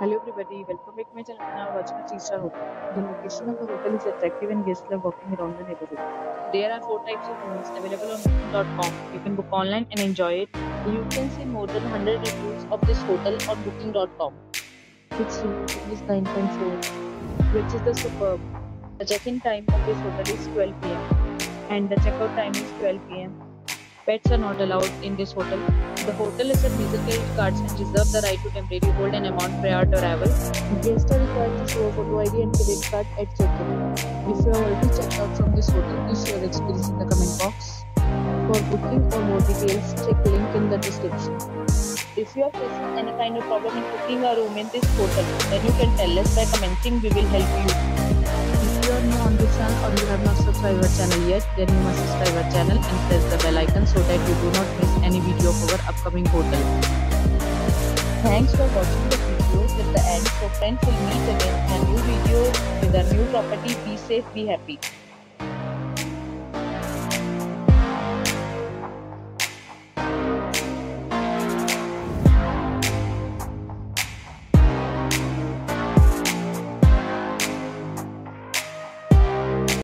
Hello everybody, welcome back to my channel. Now watching a 3-star hotel. The location of the hotel is attractive and guests love walking around the neighborhood. There are 4 types of rooms available on booking.com. You can book online and enjoy it. You can see more than 100 reviews of this hotel on booking.com. Its rating is 9.4, which is the superb. The check-in time of this hotel is 12 pm and the checkout time is 12 pm. Pets are not allowed in this hotel. The hotel accepts Visa credit cards and reserves the right to temporarily hold an amount prior to arrival. Guests are required to show a photo ID and credit card at check-in. If you have already checked out from this hotel, please share your experience in the comment box. For booking or more details, check the link in the description. If you are facing any kind of problem in booking a room in this hotel, then you can tell us by commenting. We will help you. If you are new on this channel or subscribed our channel yet, then you must subscribe our channel and press the bell icon so that you do not miss any video of our upcoming hotel. Thanks for watching the video till the end. So friends will meet again in a new video with a new property. Be safe, be happy.